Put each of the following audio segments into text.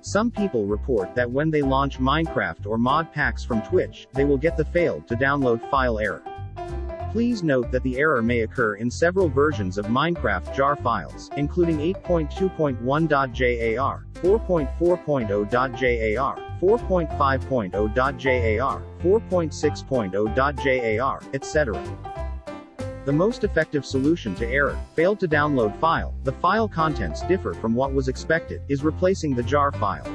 Some people report that when they launch Minecraft or mod packs from Twitch, they will get the failed to download file error. Please note that the error may occur in several versions of Minecraft jar files, including 8.2.1.jar, 4.4.0.jar, 4.5.0.jar, 4.6.0.jar, etc. The most effective solution to error, failed to download file, the file contents differ from what was expected, is replacing the jar file.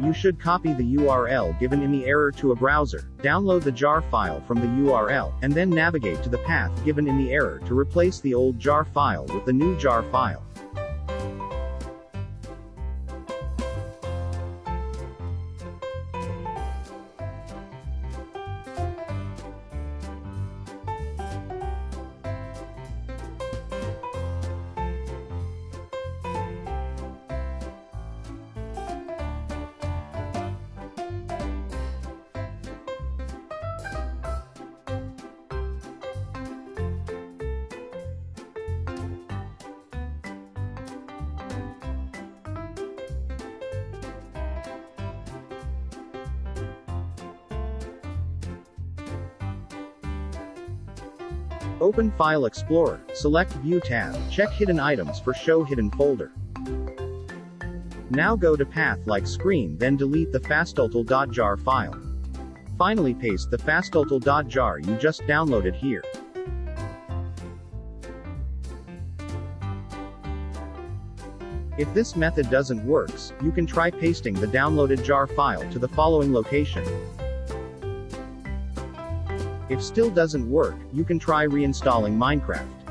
You should copy the URL given in the error to a browser, download the jar file from the URL, and then navigate to the path given in the error to replace the old jar file with the new jar file. Open File Explorer, select View tab, check Hidden Items for Show Hidden Folder. Now go to Path like screen then delete the fastutil.jar file. Finally paste the fastutil.jar you just downloaded here. If this method doesn't works, you can try pasting the downloaded jar file to the following location. If still doesn't work, you can try reinstalling Minecraft.